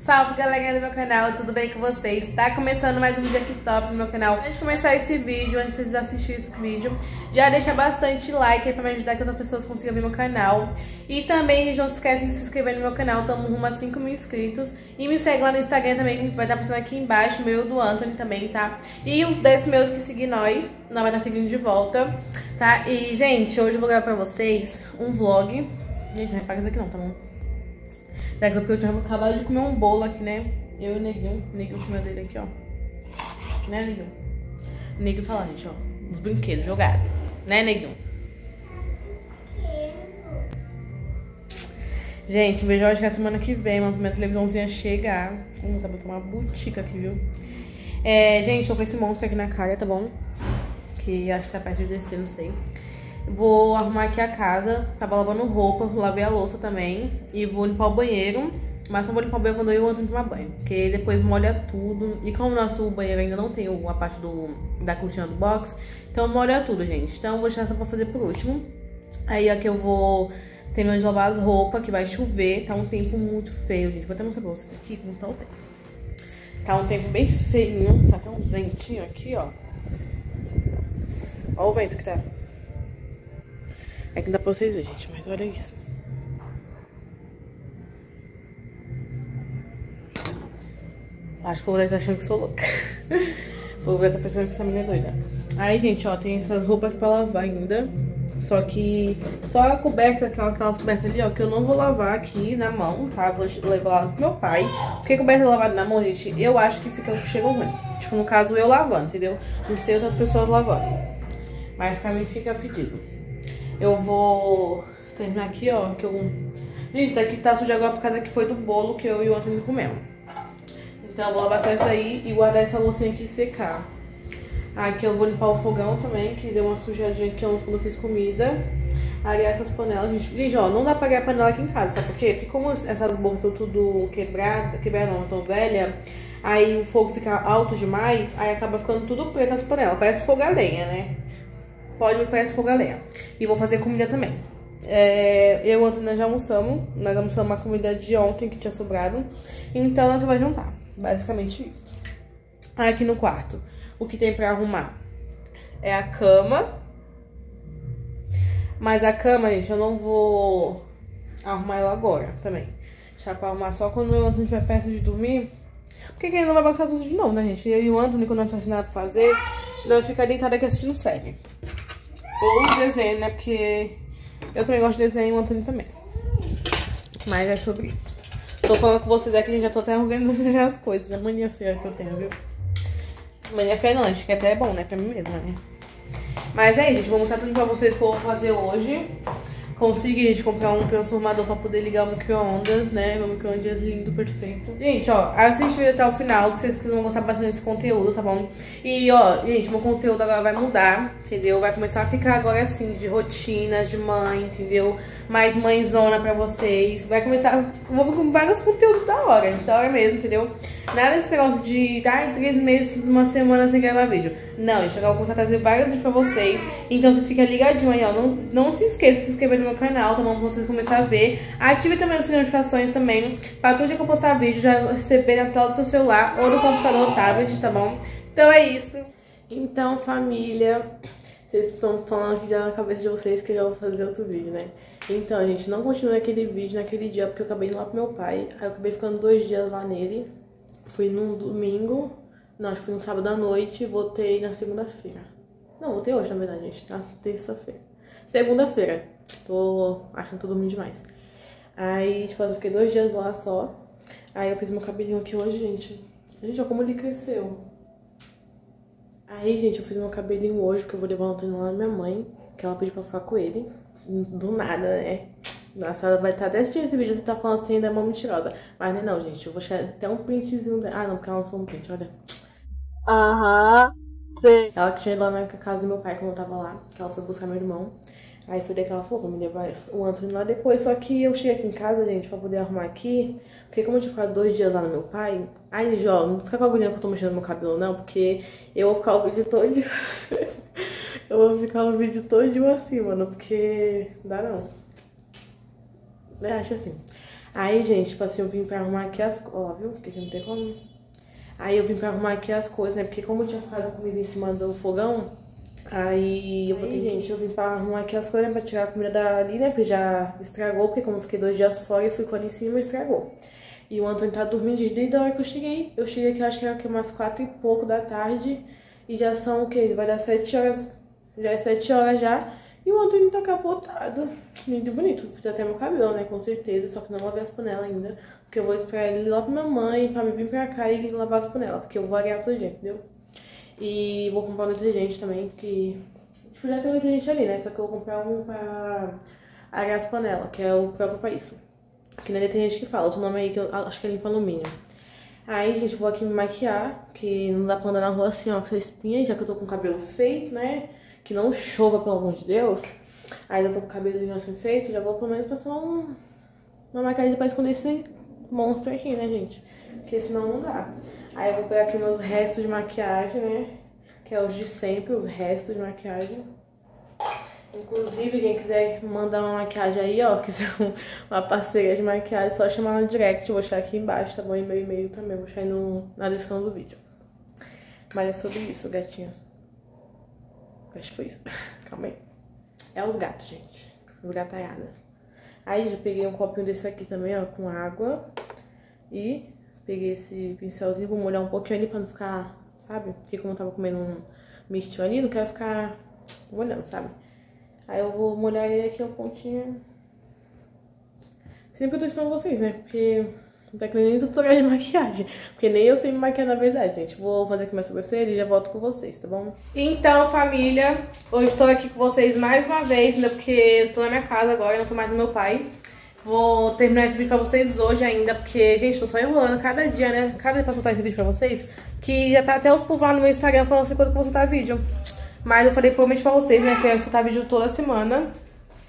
Salve galerinha do meu canal, tudo bem com vocês? Tá começando mais um aqui top no meu canal Antes de começar esse vídeo, antes de vocês assistirem esse vídeo Já deixa bastante like aí pra me ajudar que outras pessoas consigam ver meu canal E também, não se esquece de se inscrever no meu canal, estamos rumo a 5 mil inscritos E me segue lá no Instagram também, que vai estar passando aqui embaixo, meu do Anthony também, tá? E os 10 meus que seguem nós, não vai estar seguindo de volta, tá? E, gente, hoje eu vou gravar pra vocês um vlog Gente, não repaga isso aqui não, tá bom? Daqui a pouco eu tinha acabado de comer um bolo aqui, né? Eu e o Neguinho. O Neguinho comeu dele aqui, ó. Né, Neguinho? O Neguinho lá, gente, ó. Os brinquedos jogados. Né, Neguinho? Gente, vejo acho que a semana que vem, mano, minha televisãozinha chegar. Hum, botando uma butica aqui, viu? É, gente, tô com esse monstro aqui na cara, tá bom? Que acho que tá perto de descer, não sei. Vou arrumar aqui a casa. Tava lavando roupa, lavei a louça também. E vou limpar o banheiro. Mas só vou limpar o banheiro quando eu ando tomar banho. Porque depois molha tudo. E como o nosso banheiro ainda não tem a parte do, da cortina do box, então molha tudo, gente. Então vou deixar essa pra fazer por último. Aí aqui eu vou terminar de lavar as roupas, que vai chover. Tá um tempo muito feio, gente. Vou até mostrar pra vocês aqui como tá o tempo. Tá um tempo bem feio. Tá até uns ventinhos aqui, ó. Ó o vento que tá. É que não dá pra vocês verem, gente, mas olha isso. Acho que o povo deve estar achando que sou louca. o povo deve estar pensando que essa menina é doida. Aí, gente, ó, tem essas roupas pra lavar ainda. Só que só a coberta, aquelas cobertas ali, ó, que eu não vou lavar aqui na mão, tá? Vou levar lá pro meu pai. Porque coberta lavada na mão, gente, eu acho que fica, chega ruim. Tipo, no caso, eu lavando, entendeu? Não sei outras pessoas lavando. Mas pra mim fica fedido. Eu vou terminar aqui, ó, que eu... Gente, tá aqui tá sujo agora por causa que foi do bolo que eu e o Antônio comemos. Então eu vou lavar só isso daí e guardar essa loucinha aqui secar. Aqui eu vou limpar o fogão também, que deu uma sujadinha aqui ontem quando eu fiz comida. Arear essas panelas, gente. Gente, ó, não dá pra arear panela aqui em casa, sabe por quê? Porque como essas bocas estão tudo quebradas, quebradas não, estão velhas, aí o fogo fica alto demais, aí acaba ficando tudo preto as panelas. Parece fogo a lenha, né? Pode me parece fogo a lenha. E vou fazer comida também. É, eu e a Antônia já almoçamos. Nós almoçamos uma comida de ontem que tinha sobrado. Então nós vamos jantar. Basicamente isso. Aqui no quarto, o que tem pra arrumar é a cama. Mas a cama, gente, eu não vou arrumar ela agora também. Deixar pra arrumar só quando o Antônio estiver perto de dormir. Porque ele não vai bagunçar tudo de novo, né, gente? Eu e o Antônio, quando nós ensinando pra fazer, nós ficar deitado aqui assistindo série. Ou desenho, né? Porque eu também gosto de desenho o Antônio também. Mas é sobre isso. Tô falando com vocês aqui, já tô até organizando as coisas. A mania feia que eu tenho, viu? Mania feia não, acho que até é bom, né? Pra mim mesma, né? Mas é isso, gente. Vou mostrar tudo pra vocês que eu vou fazer hoje. Consegui, gente, comprar um transformador pra poder ligar o micro-ondas, né? Meu micro-ondas lindo, perfeito. Gente, ó, vídeo até o final, que vocês vão gostar bastante desse conteúdo, tá bom? E, ó, gente, meu conteúdo agora vai mudar, entendeu? Vai começar a ficar agora, assim, de rotinas de mãe, entendeu? Mais mãezona pra vocês. Vai começar... Vou com vários conteúdos da hora, gente, da hora mesmo, entendeu? Nada desse negócio de, tá, em três meses, uma semana sem gravar vídeo. Não, gente, agora eu vou começar a trazer vários vídeos pra vocês. Então, vocês fiquem ligadinhos aí, ó. Não, não se esqueça de se inscrever no meu canal, tá bom? Pra vocês começarem a ver. Ative também as notificações também, pra dia que eu postar vídeo já receber na tela do seu celular ou do computador ou tablet, tá bom? Então é isso. Então, família, vocês estão falando aqui já na cabeça de vocês que eu já vou fazer outro vídeo, né? Então, gente, não continue aquele vídeo naquele dia, porque eu acabei indo lá pro meu pai. Aí eu acabei ficando dois dias lá nele. Fui no domingo, não, acho que fui no sábado à noite voltei na segunda-feira. Não, voltei hoje, na verdade, gente, tá? Terça-feira. Segunda-feira. Tô achando tô dormindo demais. Aí, tipo, eu fiquei dois dias lá só. Aí eu fiz meu cabelinho aqui hoje, gente. Gente, olha como ele cresceu. Aí, gente, eu fiz meu cabelinho hoje, porque eu vou levar um treino lá na minha mãe, que ela pediu pra ficar com ele. Do nada, né? Nossa, ela vai estar até assistindo esse vídeo e tá falando assim, ainda é uma mentirosa. Mas não é não, gente. Eu vou deixar até um printzinho dela. Ah, não, porque ela não falou um print, olha. Aham, sei. Ela que tinha ido lá na casa do meu pai quando eu tava lá, que ela foi buscar meu irmão. Aí foi daí que ela falou, vou me levar o Antônio lá depois. Só que eu cheguei aqui em casa, gente, pra poder arrumar aqui. Porque como eu tinha ficado dois dias lá no meu pai, aí, ó, não fica com a agulha que eu tô mexendo no meu cabelo, não, porque eu vou ficar o vídeo todo. eu vou ficar o vídeo todo assim, mano, porque. Não dá não. Eu acho assim. Aí, gente, tipo assim, eu vim pra arrumar aqui as coisas, ó, viu? Porque não tem como. Aí eu vim pra arrumar aqui as coisas, né? Porque como eu tinha ficado comida em cima do fogão, aí eu vou ter, gente, eu vim pra arrumar aqui as coisas, né? Pra tirar a comida dali, né? Porque já estragou, porque como eu fiquei dois dias fora, eu fui com ela em cima, estragou. E o Antônio tá dormindo desde a hora que eu cheguei. Eu cheguei aqui, acho que era aqui umas quatro e pouco da tarde. E já são o quê? Vai dar sete horas. Já é sete horas já. E o Antônio tá capotado. Muito bonito. Fiz até meu cabelo, né? Com certeza. Só que não lavei as panelas ainda. Porque eu vou esperar ele lá pra minha mãe pra me vir pra cá e lavar as panelas. Porque eu vou arear todo dia, entendeu? E vou comprar um detergente também, que... Tipo, já tem um detergente ali, né? Só que eu vou comprar um pra arear as panelas, que é o próprio pra isso. Aqui na tem gente que fala, outro nome aí que eu acho que é limpa alumínio. Aí, gente, vou aqui me maquiar, que não dá pra andar na rua assim, ó, com essa espinha, já que eu tô com o cabelo feito, né? Que não chova, pelo amor de Deus. Aí eu tô com o cabelinho assim feito, já vou pelo menos passar um, uma maquiagem pra esconder esse monstro aqui, né, gente? Porque senão não dá. Aí eu vou pegar aqui meus restos de maquiagem, né? Que é os de sempre, os restos de maquiagem. Inclusive, quem quiser mandar uma maquiagem aí, ó, quiser uma parceira de maquiagem, só chamar no direct, vou deixar aqui embaixo, tá bom? E meu e-mail também, vou deixar aí no, na descrição do vídeo. Mas é sobre isso, gatinhos. Acho que foi isso. Calma aí. É os gatos, gente. Os gataiada. Aí já peguei um copinho desse aqui também, ó, com água. E peguei esse pincelzinho, vou molhar um pouquinho ali pra não ficar, sabe? Porque como eu tava comendo um mistinho ali, não quero ficar molhando, sabe? Aí eu vou molhar ele aqui, ó, pontinha. Sempre eu tô ensinando vocês, né? Porque não tá nem tutorial de maquiagem. Porque nem eu sei me maquiar na verdade, gente. Vou fazer aqui minha sobrancelha e já volto com vocês, tá bom? Então, família, hoje tô aqui com vocês mais uma vez, ainda porque eu tô na minha casa agora, não tô mais no meu pai. Vou terminar esse vídeo pra vocês hoje ainda, porque, gente, tô só enrolando cada dia, né? Cada dia pra soltar esse vídeo pra vocês, que já tá até os lá no meu Instagram falando assim quando eu vou soltar vídeo. Mas eu falei provavelmente pra vocês, né, que eu ia soltar vídeo toda semana.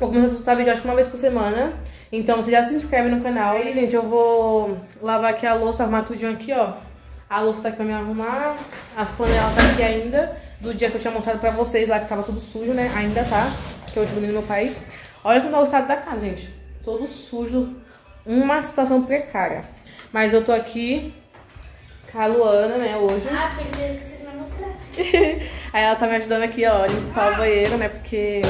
Vou começar a soltar vídeo acho que uma vez por semana. Então você já se inscreve no canal. E, gente, eu vou lavar aqui a louça, arrumar tudinho aqui, ó. A louça tá aqui pra me arrumar. As panelas tá aqui ainda. Do dia que eu tinha mostrado pra vocês lá, que tava tudo sujo, né? Ainda tá. Que eu tive no meu pai. Olha como tá o estado da casa, gente. Todo sujo. Uma situação precária. Mas eu tô aqui com a Luana, né, hoje. Ah, você que esqueci de me mostrar. Aí ela tá me ajudando aqui, ó, limpar o banheiro, né? Porque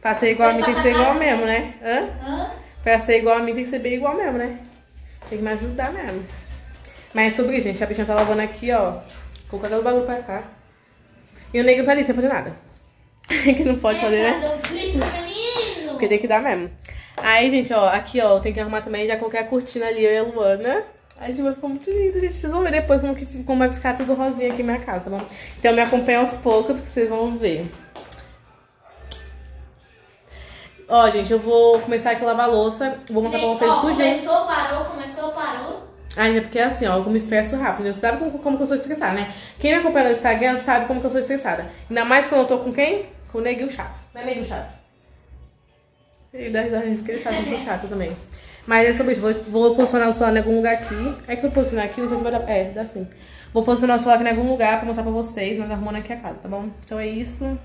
pra ser igual a mim tem que ser igual mesmo, né? Hã? Hã? Pra ser igual a mim tem que ser bem igual mesmo, né? Tem que me ajudar mesmo. Mas é sobre isso, gente. A bichinha tá lavando aqui, ó. Colocando o bagulho pra cá. E o negro tá ali sem fazer nada. que não pode fazer, né? É, do grito feminino. Porque tem que dar mesmo. Aí, gente, ó, aqui, ó, tem que arrumar também. Já coloquei a cortina ali, eu e a Luana. Aí, gente, vai ficar muito lindo, gente. Vocês vão ver depois como, que, como vai ficar tudo rosinha aqui na minha casa, tá bom? Então, me acompanha aos poucos que vocês vão ver. Ó, gente, eu vou começar aqui a lavar a louça. Vou mostrar pra vocês Ó, tudo, gente. Começou, parou, começou, parou. Ainda porque é assim, ó, eu me estresso rápido. Você sabe como, como que eu sou estressada, né? Quem me acompanha no Instagram sabe como que eu sou estressada. Ainda mais quando eu tô com quem? Com o neguinho chato. Não é neguinho chato? Ele dá risada, porque ele sabe que eu sou chata também. Mas é sobre isso. Vou, vou posicionar o celular em algum lugar aqui. É que eu vou posicionar aqui, não sei se vai dar. É, dá sim. Vou posicionar o celular aqui em algum lugar pra mostrar pra vocês, mas arrumando aqui a casa, tá bom? Então é isso.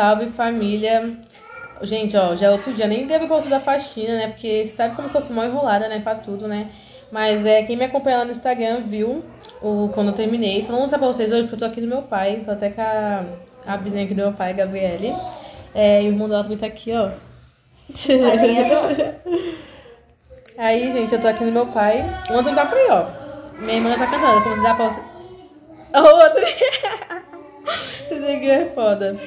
Salve família. Gente, ó, já é outro dia. Nem deve postar da faxina, né? Porque sabe como que eu sou mal enrolada, né? Pra tudo, né? Mas é, quem me acompanha lá no Instagram viu o, quando eu terminei. Só não vou mostrar pra vocês hoje, porque eu tô aqui do meu pai. Tô até com a, a vizinha aqui do meu pai, Gabriele. É, e o irmão dela também tá aqui, ó. Aí, gente, eu tô aqui no meu pai. O Antônio tá por aí, ó. Minha irmã tá cantando. Como dá pra você. Outro. Esse daqui é foda.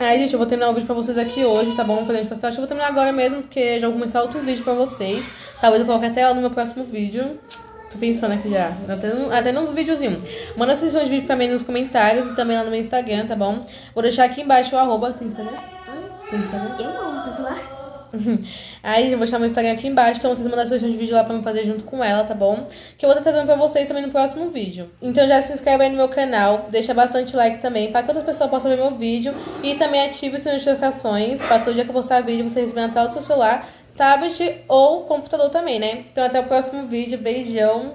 Aí, gente, eu vou terminar o vídeo pra vocês aqui hoje, tá bom? Fazendo tipo, acho que eu vou terminar agora mesmo, porque já vou começar outro vídeo pra vocês. Talvez eu coloque até ela no meu próximo vídeo. Tô pensando aqui já. Até, até nos videozinhos. Manda sugestões de vídeo pra mim nos comentários e também lá no meu Instagram, tá bom? Vou deixar aqui embaixo o arroba. Tem Instagram? Tem Instagram? Eu celular. Aí eu vou deixar meu Instagram aqui embaixo, então vocês mandam sugestões de vídeo lá pra me fazer junto com ela, tá bom? Que eu vou estar trazendo pra vocês também no próximo vídeo. Então já se inscreve aí no meu canal, deixa bastante like também, pra que outras pessoas possam ver meu vídeo. E também ative as notificações, pra todo dia que eu postar vídeo vocês receberem na tela do seu celular, tablet ou computador também, né? Então até o próximo vídeo, beijão!